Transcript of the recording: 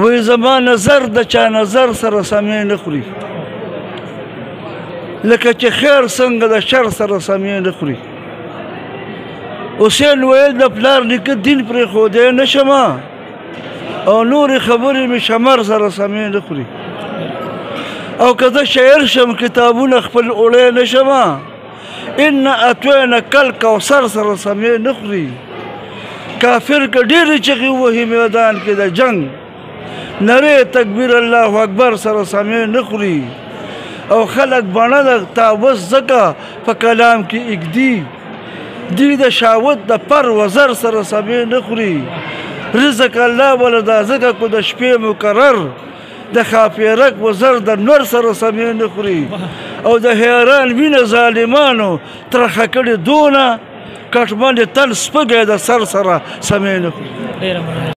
وې زما نظر د چا نظر سره سمې نه خوري لکه چې خیر څنګه د شر سره سمې نه خوري حسین ویل د پلار نیکه دین پرې ښودی نه شم او نورې خبرې مې شمر سره سمې نه خوري او که زه شاعر شم کتابونه خپل اوړی نه شم ان اتوینا کل کوثر سره سمې نه خوري کافر که ډېرې چغې ووهي میدان کې د جنګ نری تکبیر الله اکبر سره سمې نه خوري او خلک بڼه د تاوس ځکه په کلام کې اږدي دی د شاوت د پر وزر سره سمې نه خوري رزق الله ولا دا ځکه کو د شپې مقرر د خاپیرک وزر د نور سره سمې نه خوري او د حیران وینه ظالمانو ترخه کړې دونه کټمن تن سپږی د سر سره سمې نه خوري